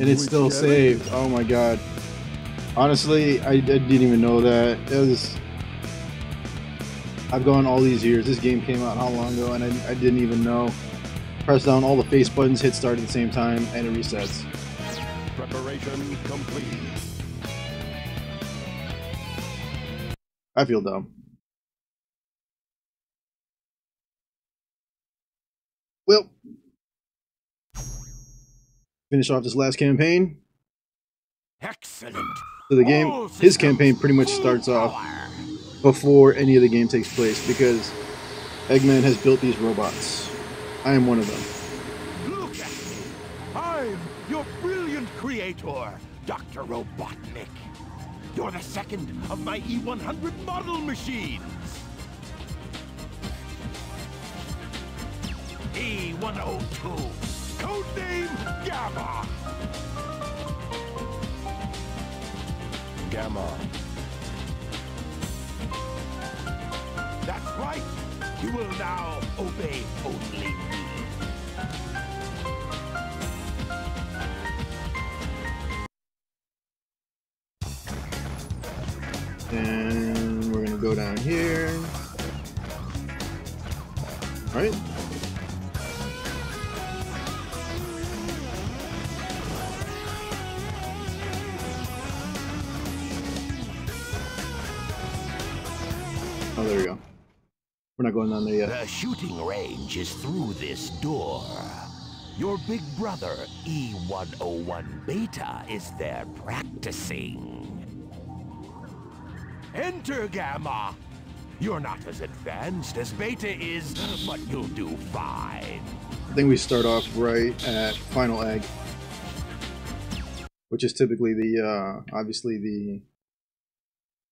and it's still saved. Oh my god. Honestly, I, I didn't even know that. It was. I've gone all these years. This game came out how long ago, and I, I didn't even know. Press down all the face buttons, hit start at the same time, and it resets. Preparation complete. I feel dumb. Well, finish off this last campaign. Excellent. So the game, his campaign pretty much starts off before any of the game takes place because Eggman has built these robots. I am one of them. Look at me. I'm your brilliant creator, Dr. Robotnik. You're the second of my E100 model machines. E102, codename Gamma. Gamma. That's right. You will now obey only me. And we're gonna go down here. Right? Going down there yet. The shooting range is through this door. Your big brother, E101 Beta, is there practicing. Enter, Gamma! You're not as advanced as Beta is, but you'll do fine. I think we start off right at Final Egg, which is typically the, uh, obviously the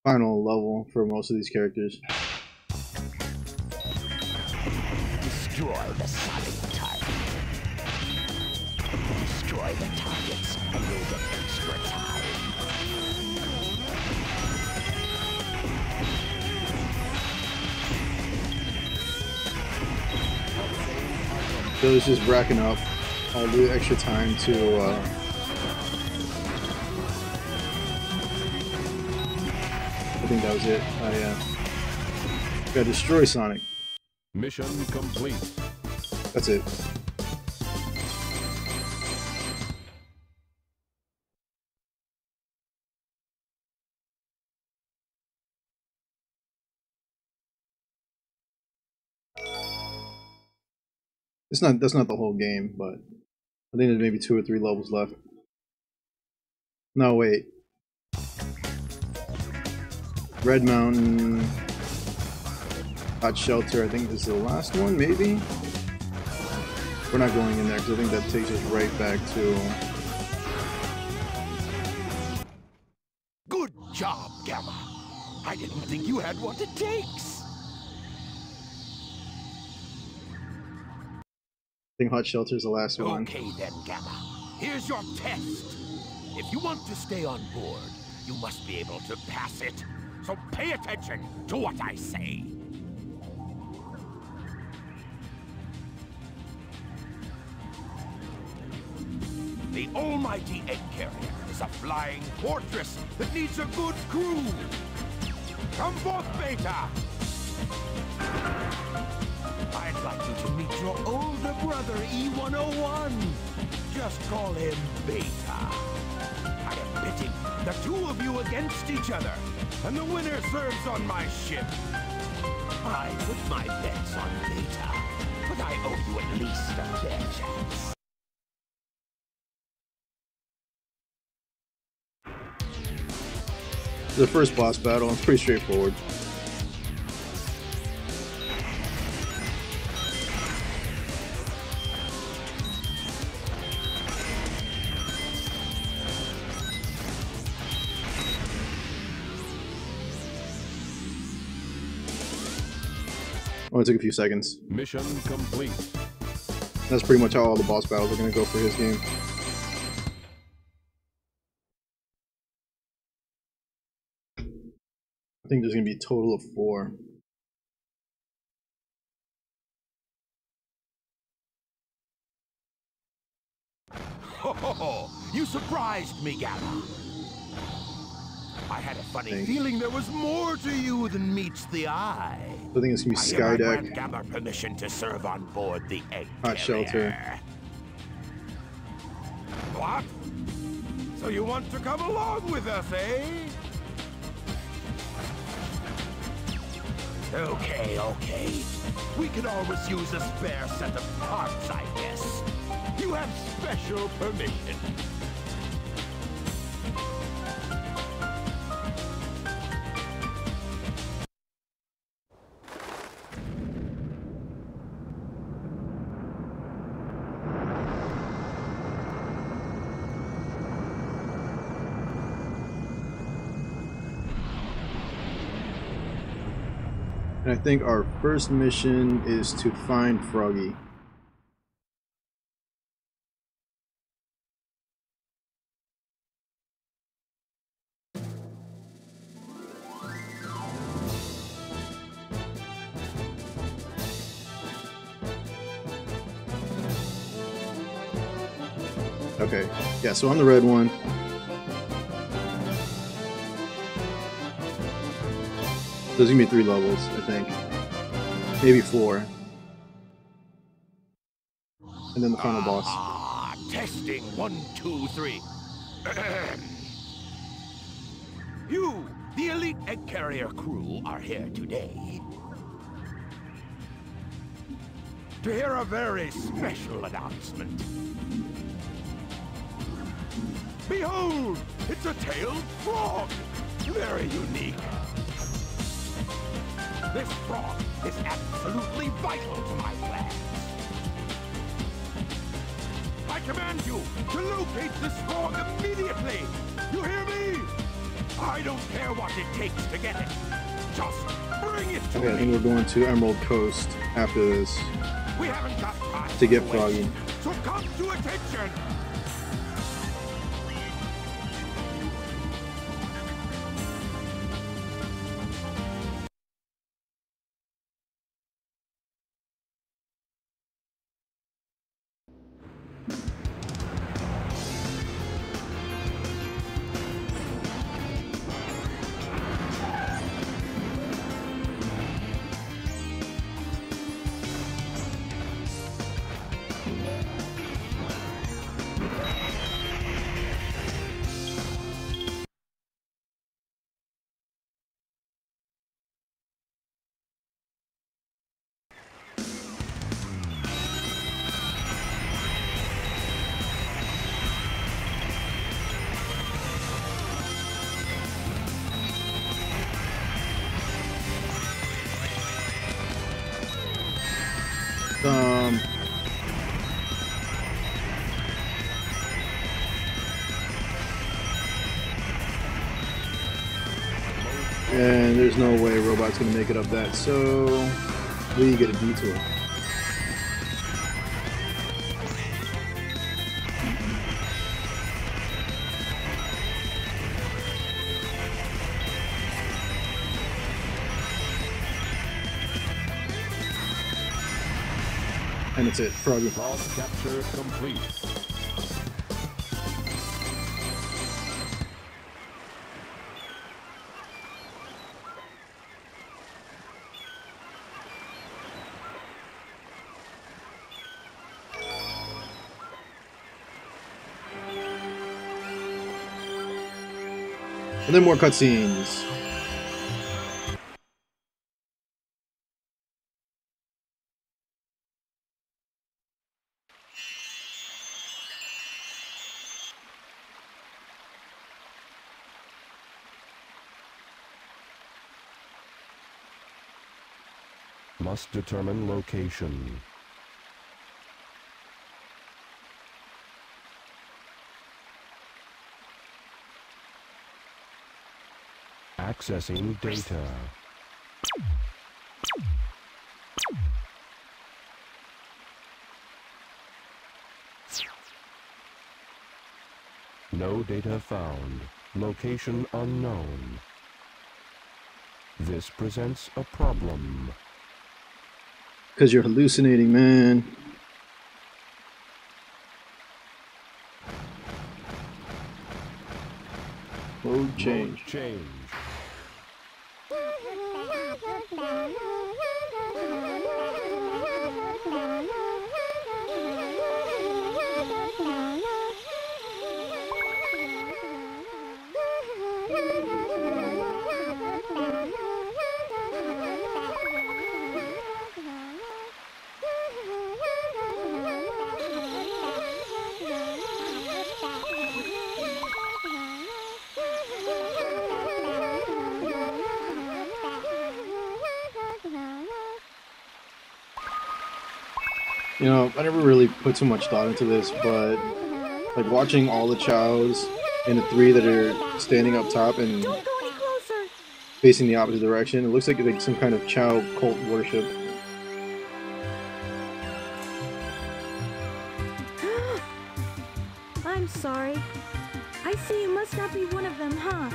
final level for most of these characters. It's just racking up all the extra time to uh, I think that was it. I uh, gotta destroy Sonic. Mission complete. That's it. It's not that's not the whole game, but I think there's maybe two or three levels left. No, wait. Red Mountain Hot Shelter, I think this is the last one, maybe? We're not going in there because I think that takes us right back to Good job, Gamma. I didn't think you had what it takes. I think Hot Shelter is the last one. Okay then, Gamma. Here's your test. If you want to stay on board, you must be able to pass it. So pay attention to what I say. The almighty egg carrier is a flying fortress that needs a good crew. Come forth, Beta! Your older brother, E101. Just call him Beta. I am pitting the two of you against each other, and the winner serves on my ship. I put my bets on Beta, but I owe you at least a fair chance. The first boss battle, it's pretty straightforward. Only took a few seconds. Mission complete. That's pretty much how all the boss battles are going to go for his game. I think there's going to be a total of four. Ho ho ho! You surprised me, Gamma. I had a funny Thanks. feeling there was more to you than meets the eye. I think it's gonna be Skydeck. Gamma permission to serve on board the egg Hot shelter. What? So you want to come along with us, eh? Okay, okay. We could always use a spare set of parts, I guess. You have special permission. Think our first mission is to find Froggy. Okay, yeah, so on the red one. There's gonna be three levels, I think. Maybe four. And then the final boss. Ah, testing. One, two, three. you, the elite egg carrier crew, are here today to hear a very special announcement. Behold, it's a tailed frog. Very unique. This frog is absolutely vital to my plans. I command you to locate this frog immediately! You hear me? I don't care what it takes to get it. Just bring it to Okay, I me. think we're going to Emerald Coast after this. We haven't got time To get. Froggy. So come to attention. Um, and there's no way Robot's gonna make it up that, so we get a detour. That's it, Froggy. Log capture complete. And then more cutscenes. Must determine location. Accessing data. No data found. Location unknown. This presents a problem. Because you're hallucinating, man. Mode change. Change. Know, I never really put too much thought into this, but like watching all the chows and the three that are standing up top and facing the opposite direction, it looks like like some kind of Chao cult worship. I'm sorry. I see you must not be one of them, huh?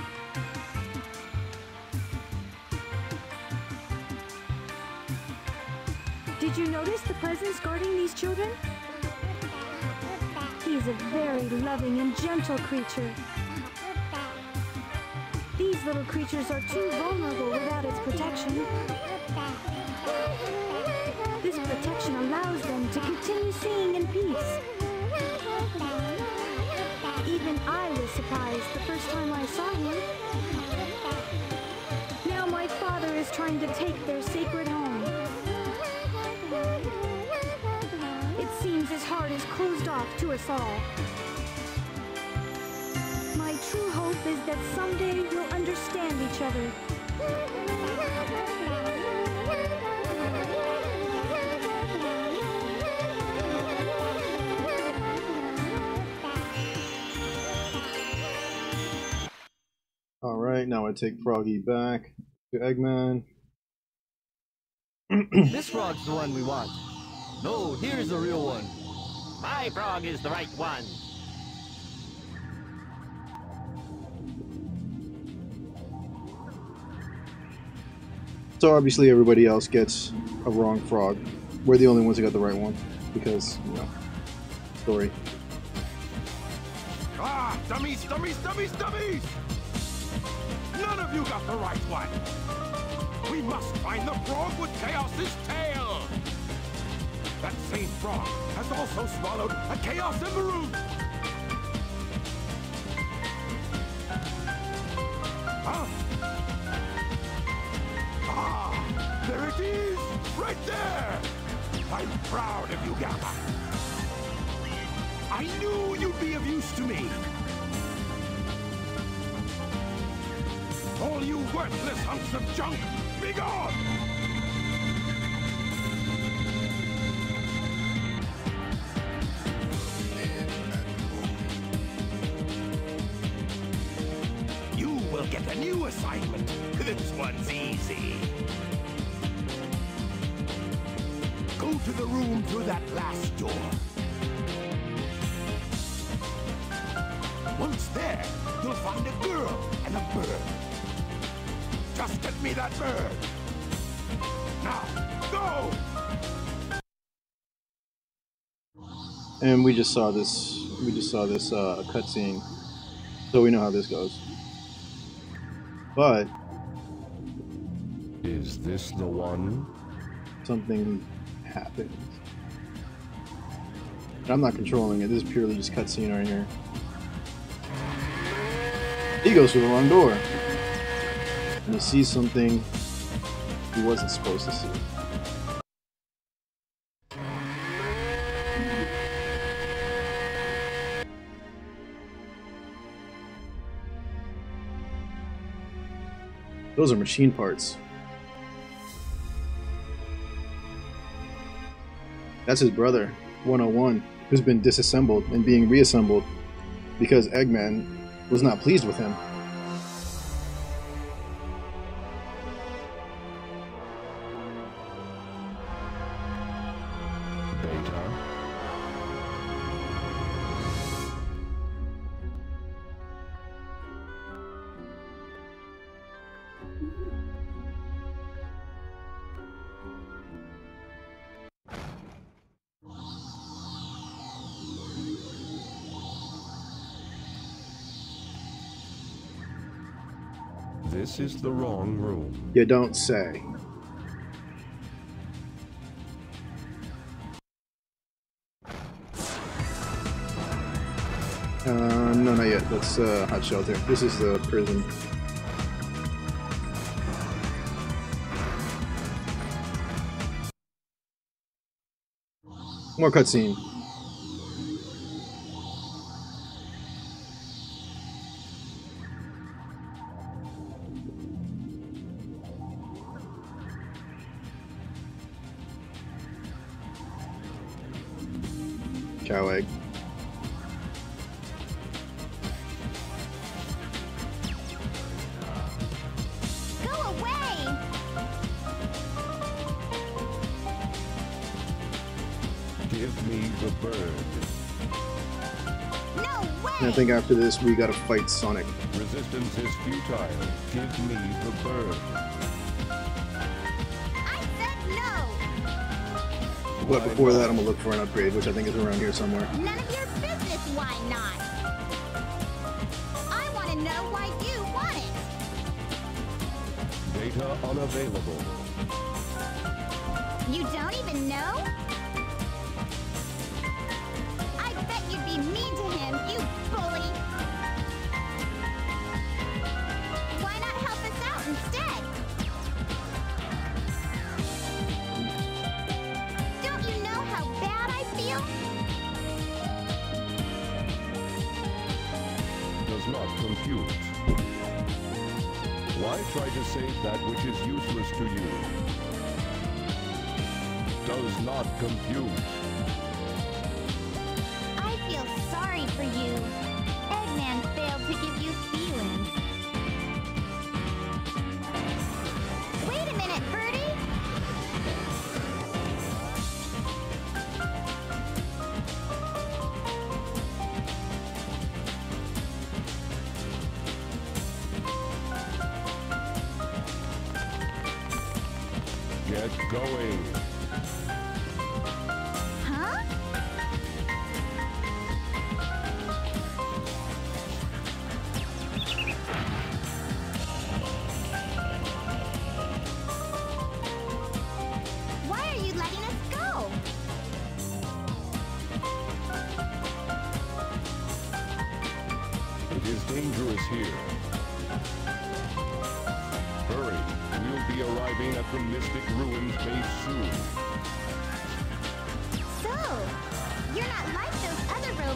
Did you notice the presence guarding these children? He's a very loving and gentle creature. These little creatures are too vulnerable without its protection. This protection allows them to continue seeing in peace. Even I was surprised the first time I saw him. Now my father is trying to take their sacred home. It seems his heart is closed off to us all. My true hope is that someday we'll understand each other. Alright, now I take Froggy back to Eggman. This frog's the one we want. No, here's the real one. My frog is the right one. So obviously everybody else gets a wrong frog. We're the only ones who got the right one. Because, you know, story. Ah, dummies, dummies, dummies, dummies! None of you got the right one. We must find the frog with Chaos's tail. That same frog has also swallowed a Chaos Emerald. Huh? Ah, there it is, right there. I'm proud of you, Gamma. I knew you'd be of use to me. All you worthless hunks of junk, be gone! The room through that last door. Once there, you'll find a girl and a bird. Just get me that bird. Now, go! And we just saw this we just saw this uh cutscene. So we know how this goes. But Is this the one? something happens. I'm not controlling it, this is purely just cutscene right here. He goes through the wrong door. And he sees something he wasn't supposed to see. Those are machine parts. That's his brother, 101, who's been disassembled and being reassembled because Eggman was not pleased with him. This is the wrong room. You don't say. Uh, no, not yet. That's uh, hot shelter. This is the prison. More cutscene. After this, we gotta fight Sonic. Resistance is futile. Give me the bird. I said no! But before that, I'm gonna look for an upgrade, which I think is around here somewhere. None of your business, why not? I want to know why you want it. Data unavailable. You don't even know? Try to save that which is useless to you? Does not compute.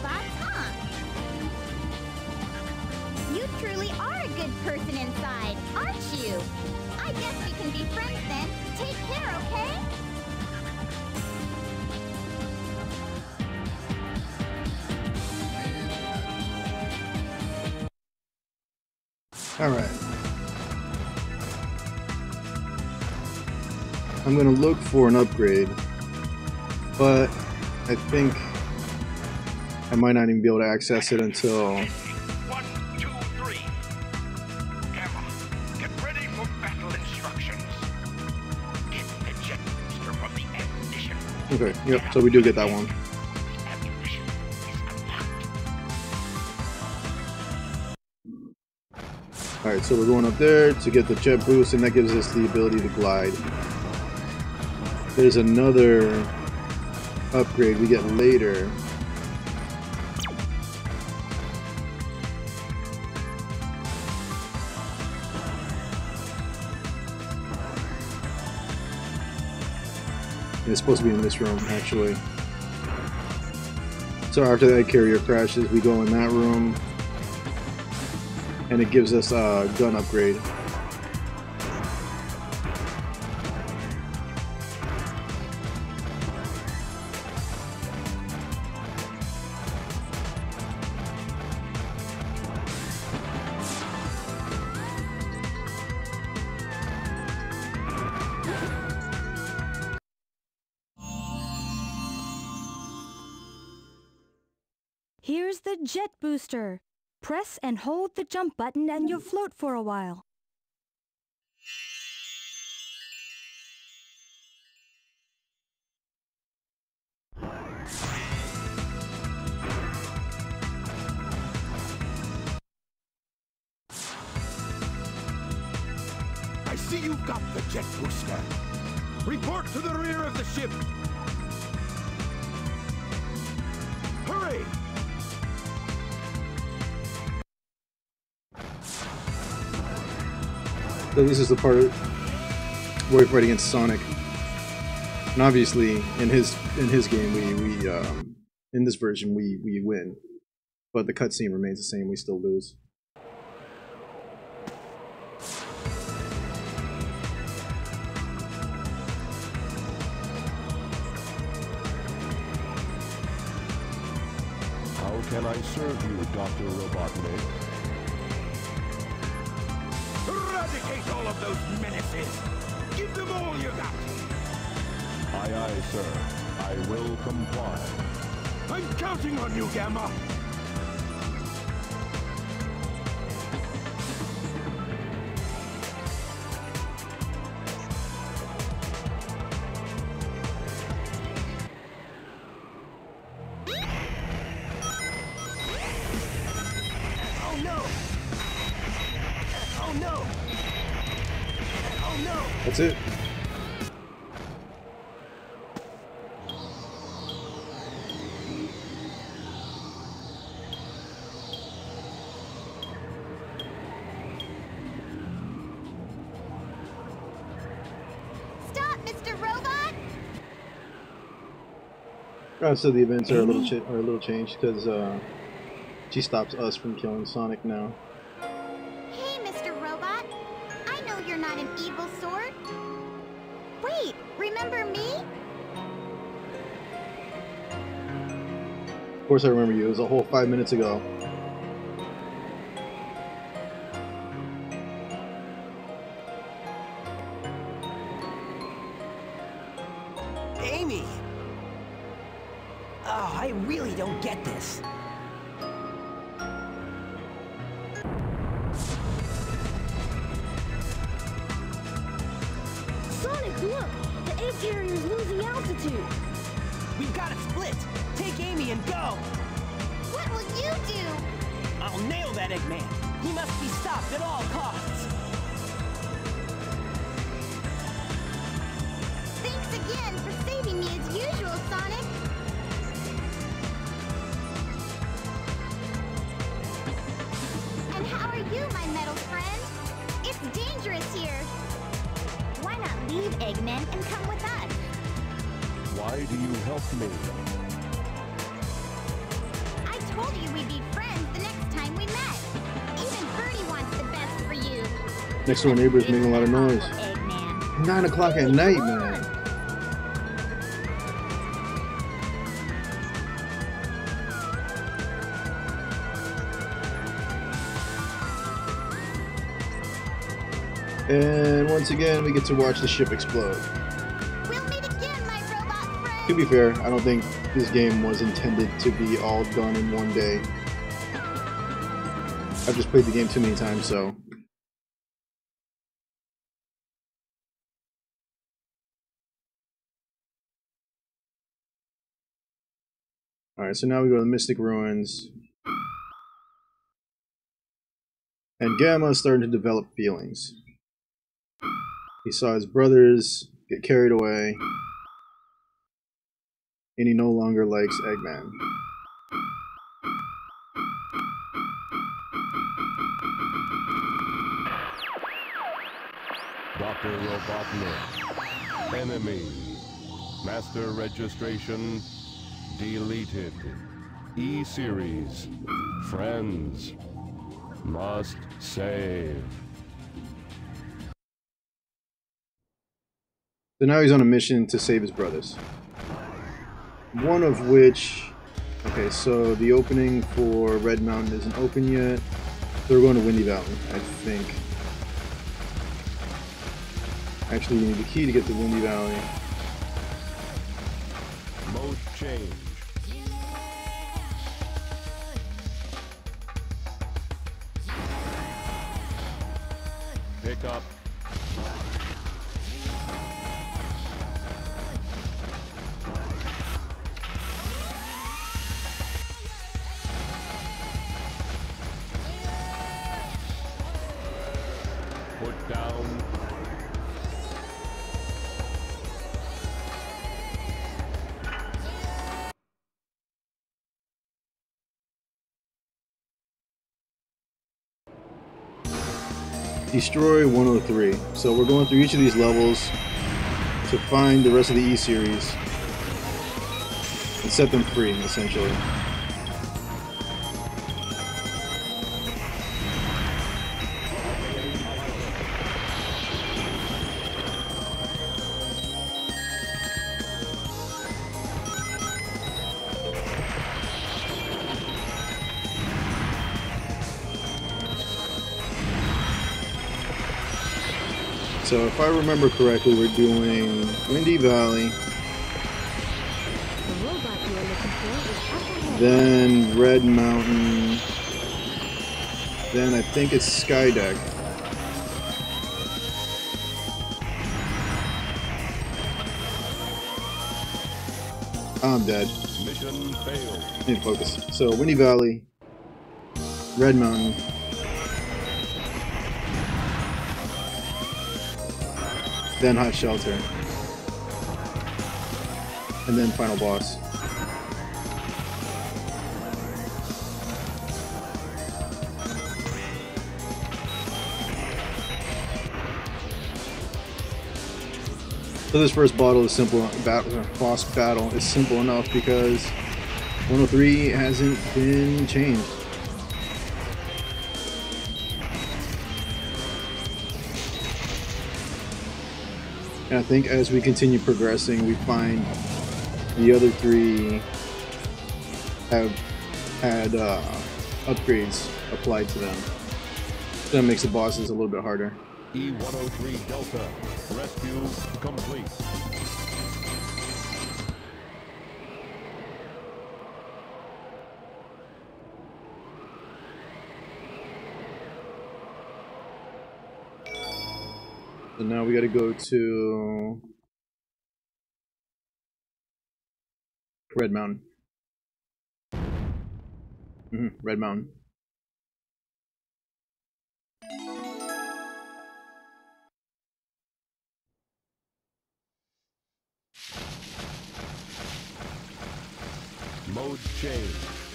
Robots, huh? You truly are a good person inside, aren't you? I guess we can be friends then. Take care, okay? Alright. I'm gonna look for an upgrade, but I think I might not even be able to access it until. Okay, yep, so we do get that one. Alright, so we're going up there to get the jet boost, and that gives us the ability to glide. There's another upgrade we get later. It's supposed to be in this room, actually. So after that carrier crashes, we go in that room, and it gives us a gun upgrade. The jet booster. Press and hold the jump button and you'll float for a while. I see you've got the jet booster. Report to the rear of the ship. Hurry! This is the part where we fight against Sonic. And obviously, in his in his game, we we um, in this version we we win, but the cutscene remains the same. We still lose. How can I serve you, Dr. Robotnik? Eradicate all of those menaces! Give them all you got! Aye, aye, sir. I will comply. I'm counting on you, Gamma! Uh, so the events are a little cha- are a little changed because uh, she stops us from killing Sonic now. Hey, Mr. Robot. I know you're not an evil sort. Wait, remember me? Of course, I remember you. It was a whole five minutes ago. Amy! Oh, I really don't get this. Sonic, look! The egg carrier's losing altitude. We've got to split. Take Amy and go. What will you do? I'll nail that Eggman. He must be stopped at all costs. Thanks again for saving me as usual, Sonic. Metal friend? It's dangerous here. Why not leave Eggman and come with us? Why do you help me? I told you we'd be friends the next time we met. Even Birdie wants the best for you. Next door neighbor's making a lot of noise. Nine o'clock at night, man. Once again, we get to watch the ship explode. We'll meet again, my robot. To be fair, I don't think this game was intended to be all done in one day. I've just played the game too many times, so. Alright, so now we go to the Mystic Ruins. And Gamma is starting to develop feelings. He saw his brothers get carried away, and he no longer likes Eggman. Dr. Robotnik. Enemy. Master registration deleted. E-Series. Friends. Must save. So now he's on a mission to save his brothers. One of which. Okay, so the opening for Red Mountain isn't open yet. We're going to Windy Valley, I think. Actually, you need the key to get to Windy Valley. Mode change. Pick up. Destroy 103. So we're going through each of these levels to find the rest of the E series and set them free, essentially. If I remember correctly, we're doing Windy Valley, The robot you are looking for is then Red Mountain, then I think it's Skydeck. I'm dead. Mission failed. Need to focus. So Windy Valley, Red Mountain, then Hot Shelter, and then Final Boss. So this first bottle is simple. Battle, boss battle is simple enough because 103 hasn't been changed. And I think as we continue progressing, we find the other three have had uh, upgrades applied to them. That makes the bosses a little bit harder. E-103 Delta. Rescue complete. So now we gotta go to Red Mountain. hmm Red Mountain. Mode change.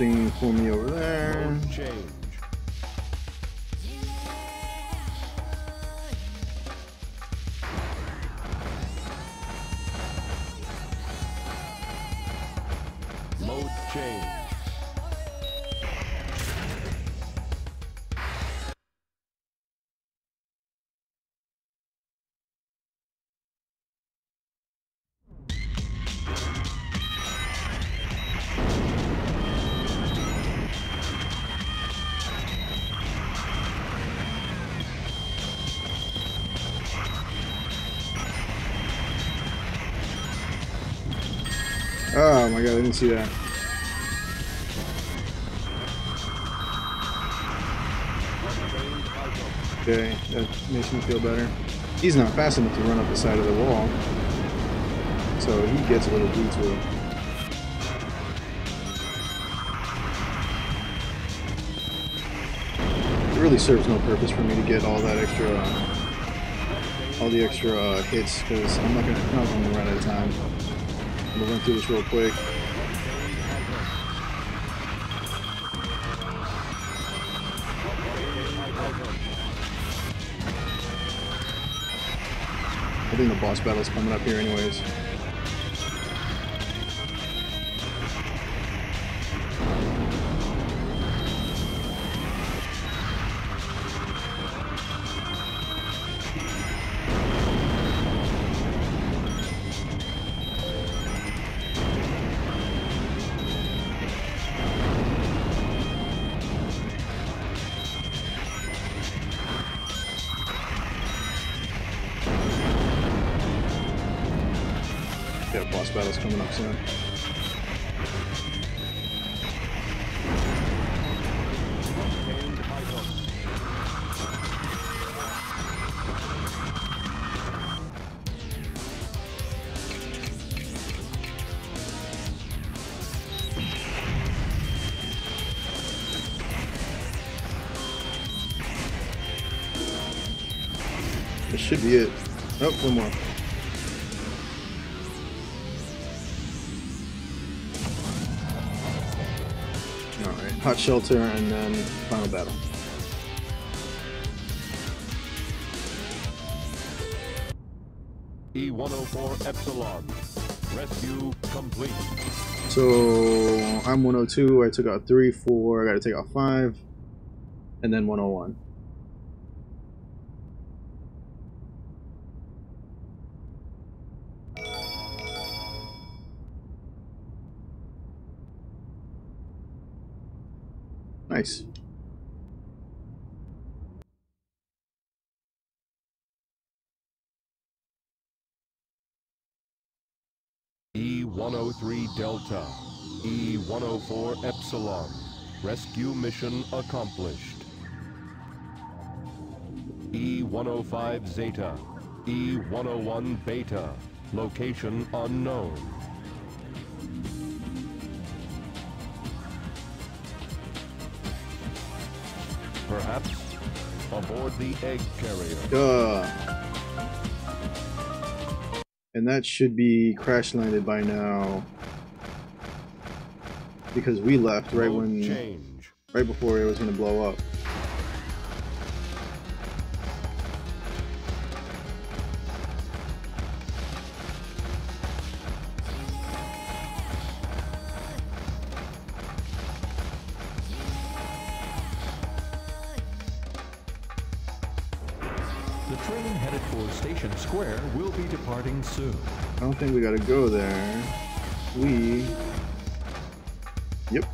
Nothing for me over there. See that. Okay, that makes me feel better. He's not fast enough to run up the side of the wall. So he gets a little detour. It really serves no purpose for me to get all that extra, uh, all the extra uh, hits, because I'm not gonna, run out of time. I'm gonna run through this real quick. Think the boss battle's coming up here anyways. Should be it. Oh, one more. Alright, hot shelter and then final battle. E-104 Epsilon. Rescue complete. So I'm 102. I took out three, four. I got to take out five, and then 101. Nice. E-103 Delta. E-104 Epsilon. Rescue mission accomplished. E-105 Zeta. E-101 Beta. Location unknown. Aboard the egg carrier. Duh. And that should be crash landed by now. Because we left right when change. right before it was gonna blow up. Square will be departing soon. I don't think we gotta go there. We Yep.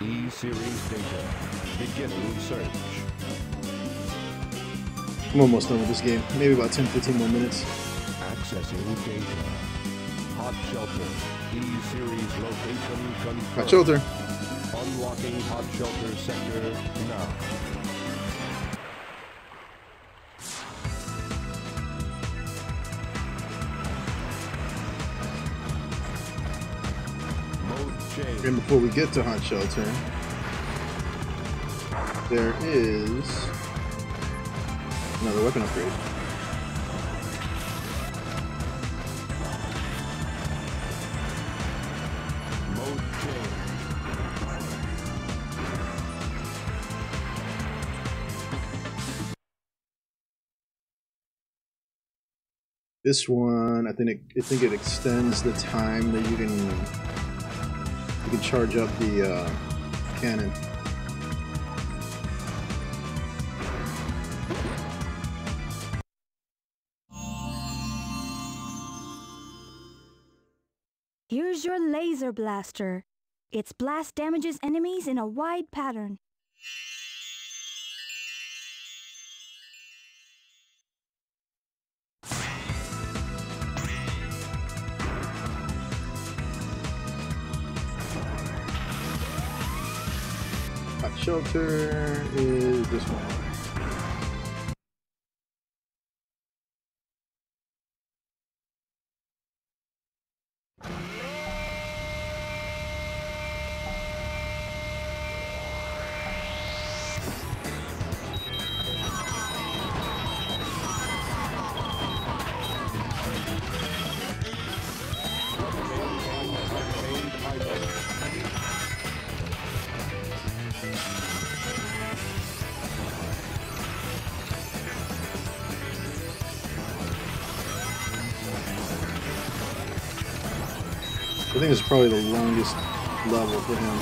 E-Series data. Beginning search. I'm almost done with this game. Maybe about 10 15 more minutes. Accessing data. Hot shelter. E-Series location confirmed. Hot shelter. Unlocking hot shelter sector now. And before we get to hot shelter, there is another weapon upgrade. This one, I think it, I think it extends the time that you can you can charge up the uh, cannon. Here's your laser blaster. Its blast damages enemies in a wide pattern. Shelter is this one. Probably the longest level for him.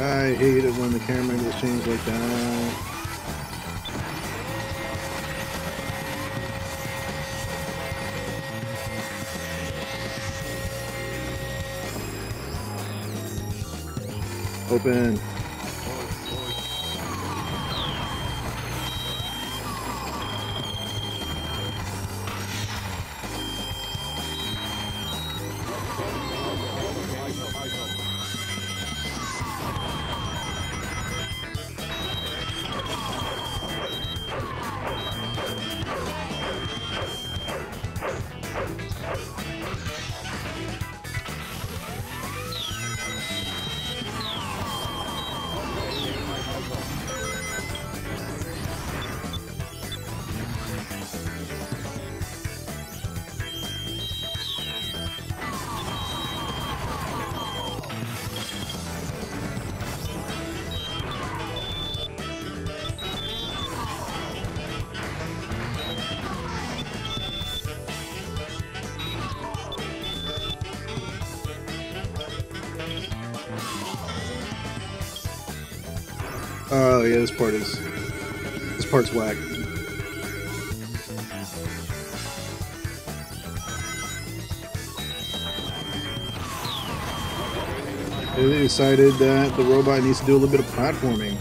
I hate it when the camera angles change like that. Open. Oh yeah, this part is this part's whack. They decided that the robot needs to do a little bit of platforming.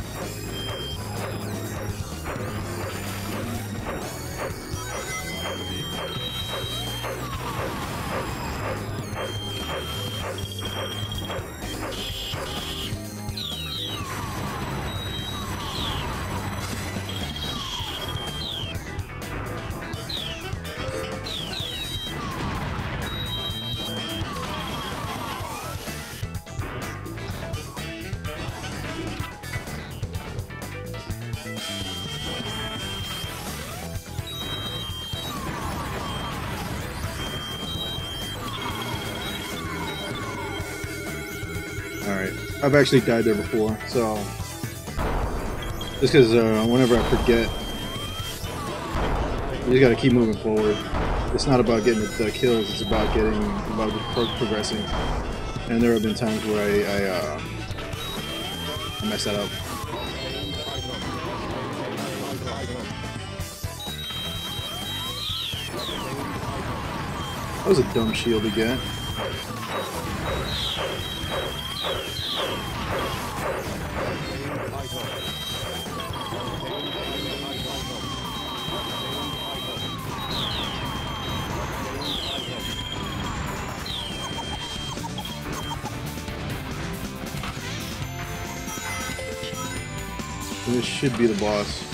I've actually died there before, so... Just because uh, whenever I forget, you just gotta keep moving forward. It's not about getting the kills, it's about getting, about pro progressing. And there have been times where I, I, uh, I messed that up. That was a dumb shield to get. This should be the boss.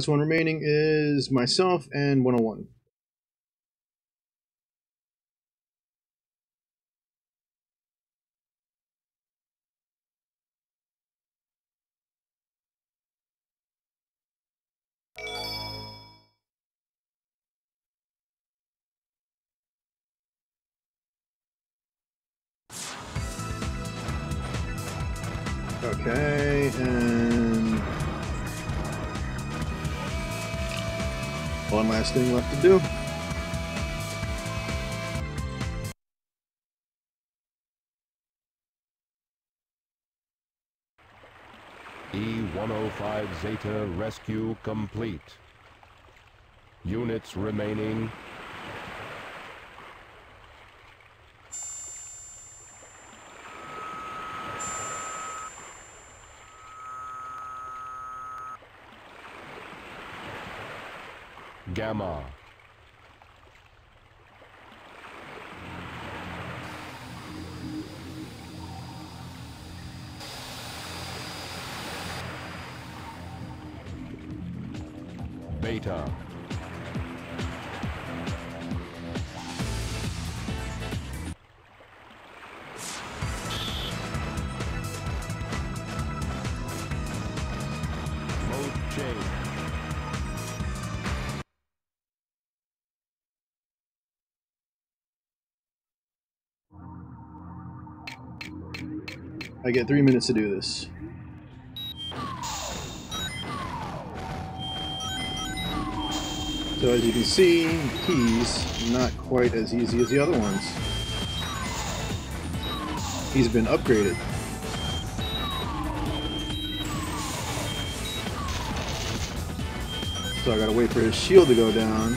Last one remaining is myself and 101. Okay, and one last thing left to do. E-105 Zeta rescue complete. Units remaining. Gamma. Beta. Mode change. I get three minutes to do this. So as you can see, he's not quite as easy as the other ones. He's been upgraded. So I gotta wait for his shield to go down.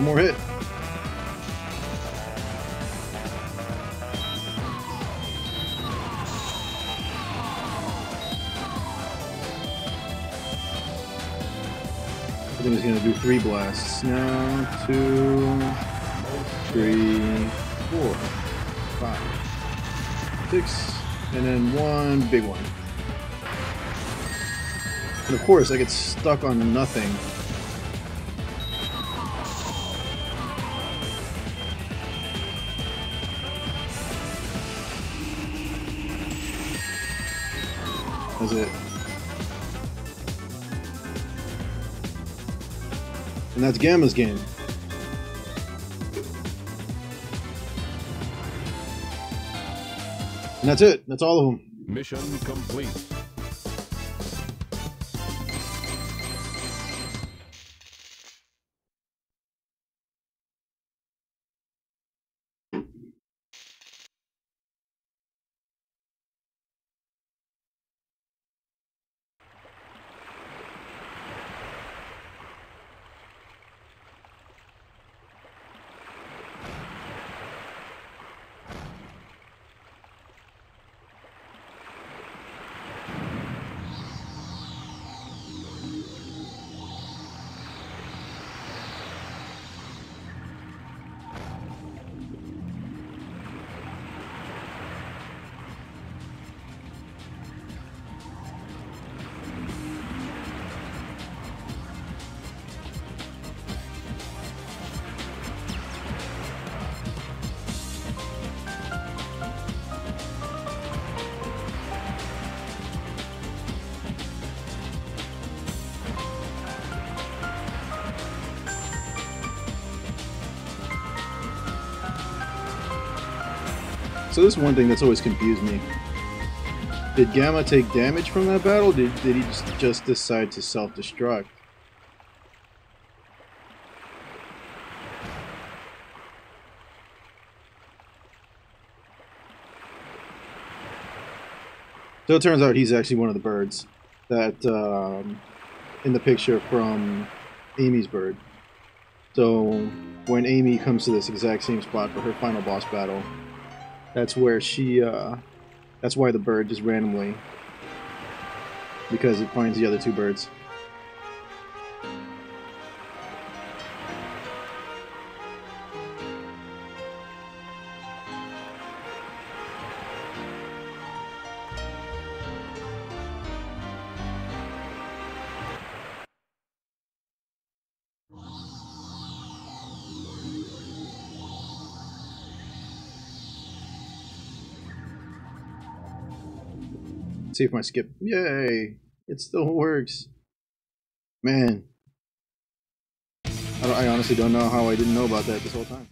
One more hit. I think he's gonna do three blasts now. Two. three, four, five, six, and then one big one. And of course, I get stuck on nothing. That's it. And that's Gamma's game. And that's it. That's all of them. Mission complete. So this is one thing that's always confused me. Did Gamma take damage from that battle? Did, did he just, just decide to self-destruct? So it turns out he's actually one of the birds that um, in the picture from Amy's bird. So when Amy comes to this exact same spot for her final boss battle, that's where she, uh, that's why the bird just randomly, because it finds the other two birds. See if my skip. Yay! It still works. Man. I, I honestly don't know how I didn't know about that this whole time.